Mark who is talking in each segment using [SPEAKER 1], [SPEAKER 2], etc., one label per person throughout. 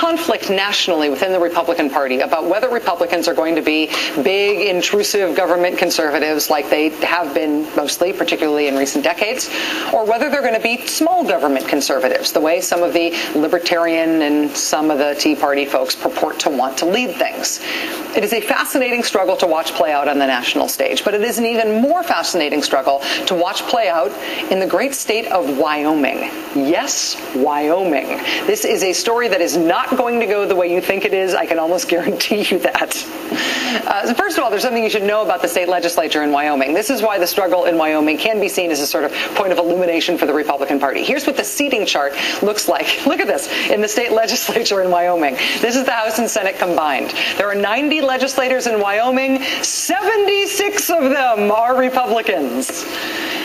[SPEAKER 1] conflict nationally within the Republican Party about whether Republicans are going to be big, intrusive government conservatives like they have been mostly, particularly in recent decades, or whether they're going to be small government conservatives, the way some of the libertarian and some of the Tea Party folks purport to want to lead things. It is a fascinating struggle to watch play out on the national stage, but it is an even more fascinating struggle to watch play out in the great state of Wyoming. Yes, Wyoming. This is a story that is not going to go the way you think it is. I can almost guarantee you that. Uh, so first of all, there's something you should know about the state legislature in Wyoming. This is why the struggle in Wyoming can be seen as a sort of point of illumination for the Republican Party. Here's what the seating chart looks like. Look at this in the state legislature in Wyoming. This is the House and Senate combined. There are 90 legislators in Wyoming. 76 of them are Republicans.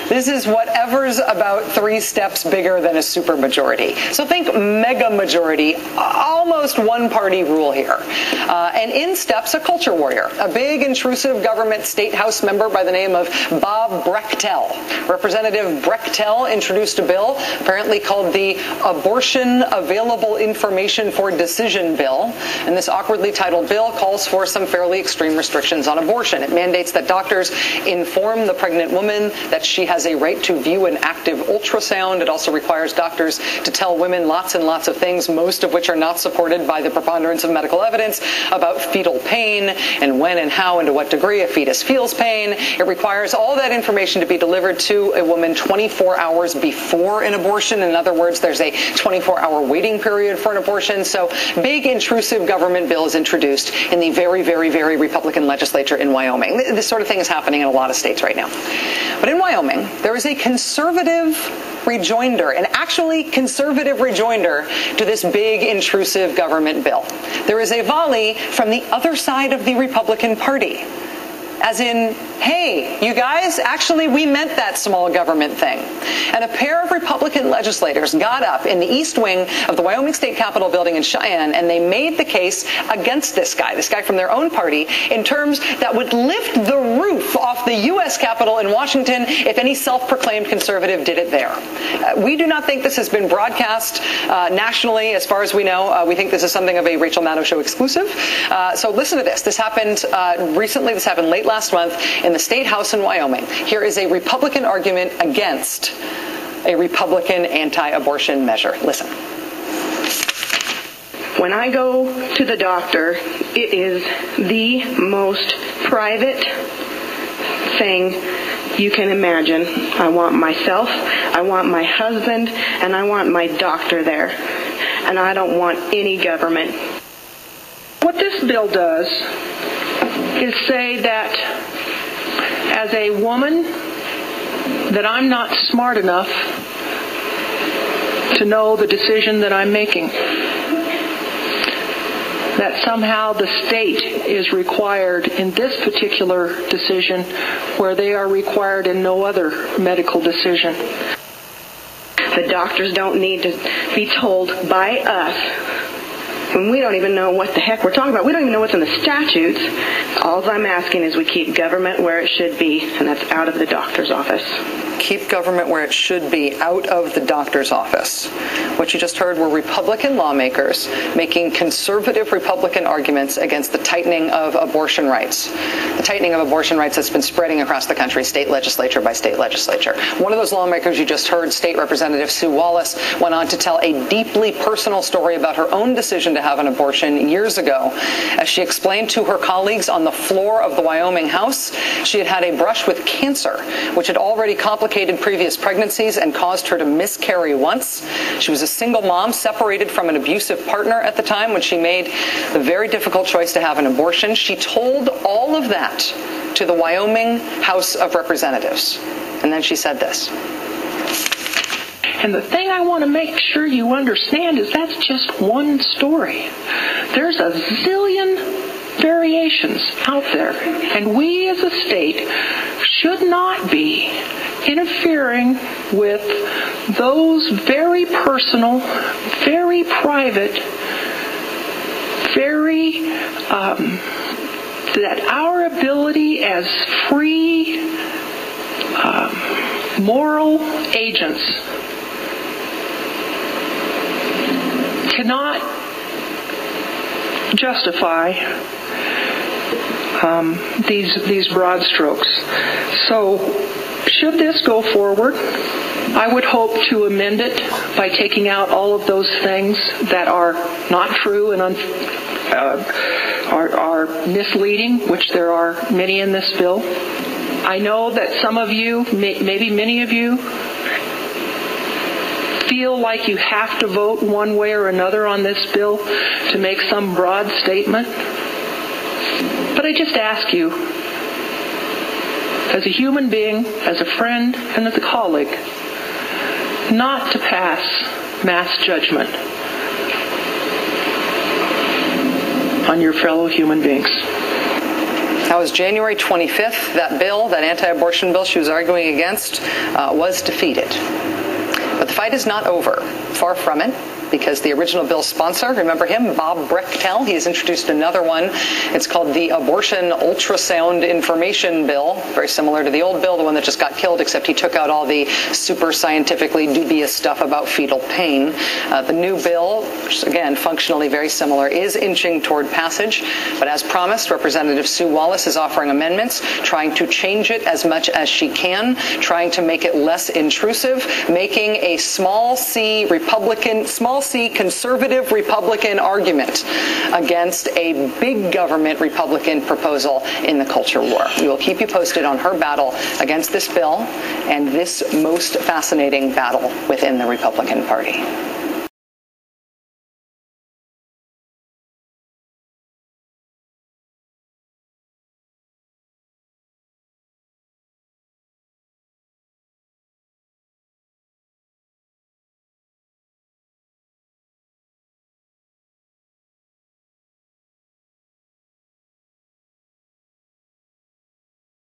[SPEAKER 1] This is whatever's about three steps bigger than a supermajority. So think mega majority, almost one party rule here. Uh, and in steps a culture warrior, a big intrusive government state house member by the name of Bob Brechtel. Representative Brechtel introduced a bill apparently called the Abortion Available Information for Decision Bill. And this awkwardly titled bill calls for some fairly extreme restrictions on abortion. It mandates that doctors inform the pregnant woman that she has has a right to view an active ultrasound. It also requires doctors to tell women lots and lots of things, most of which are not supported by the preponderance of medical evidence about fetal pain and when and how and to what degree a fetus feels pain. It requires all that information to be delivered to a woman 24 hours before an abortion. In other words, there's a 24 hour waiting period for an abortion. So big intrusive government bill is introduced in the very, very, very Republican legislature in Wyoming. This sort of thing is happening in a lot of states right now. But in Wyoming, there is a conservative rejoinder, an actually conservative rejoinder to this big intrusive government bill. There is a volley from the other side of the Republican Party as in, hey, you guys, actually, we meant that small government thing. And a pair of Republican legislators got up in the east wing of the Wyoming State Capitol building in Cheyenne, and they made the case against this guy, this guy from their own party, in terms that would lift the roof off the U.S. Capitol in Washington if any self proclaimed conservative did it there. Uh, we do not think this has been broadcast uh, nationally, as far as we know. Uh, we think this is something of a Rachel Maddow show exclusive. Uh, so listen to this. This happened uh, recently, this happened late last month in the state house in Wyoming. Here is a Republican argument against a Republican anti abortion measure. Listen.
[SPEAKER 2] When I go to the doctor, it is the most private thing you can imagine. I want myself, I want my husband, and I want my doctor there. And I don't want any government.
[SPEAKER 3] What this bill does is say that as a woman that I'm not smart enough to know the decision that I'm making. That somehow the state is required in this particular decision where they are required in no other medical decision.
[SPEAKER 2] The doctors don't need to be told by us when we don't even know what the heck we're talking about. We don't even know what's in the statutes. All I'm asking is we keep government where it should be, and that's out of the doctor's office.
[SPEAKER 1] Keep government where it should be, out of the doctor's office. What you just heard were Republican lawmakers making conservative Republican arguments against the tightening of abortion rights. The tightening of abortion rights that's been spreading across the country, state legislature by state legislature. One of those lawmakers you just heard, State Representative Sue Wallis, went on to tell a deeply personal story about her own decision to have an abortion years ago. As she explained to her colleagues on the floor of the Wyoming House, she had had a brush with cancer, which had already complicated previous pregnancies and caused her to miscarry once. She was a single mom separated from an abusive partner at the time when she made the very difficult choice to have an abortion. She told all of that to the Wyoming House of Representatives. And then she said this.
[SPEAKER 3] And the thing I want to make sure you understand is that's just one story. There's a zillion variations out there. And we as a state should not be interfering with those very personal, very private, very, um, that our ability as free, um, moral agents justify um, these these broad strokes. So, should this go forward, I would hope to amend it by taking out all of those things that are not true and un, uh, are, are misleading, which there are many in this bill. I know that some of you, maybe many of you, feel like you have to vote one way or another on this bill to make some broad statement. But I just ask you, as a human being, as a friend, and as a colleague, not to pass mass judgment on your fellow human beings.
[SPEAKER 1] That was January 25th. That bill, that anti abortion bill she was arguing against, uh, was defeated. But the fight is not over. Far from it because the original bill sponsor, remember him, Bob Brechtel, he's introduced another one. It's called the Abortion Ultrasound Information Bill, very similar to the old bill, the one that just got killed, except he took out all the super scientifically dubious stuff about fetal pain. Uh, the new bill, which again, functionally very similar, is inching toward passage. But as promised, Representative Sue Wallis is offering amendments, trying to change it as much as she can, trying to make it less intrusive, making a small c Republican, small C conservative Republican argument against a big government Republican proposal in the culture war. We will keep you posted on her battle against this bill and this most fascinating battle within the Republican Party.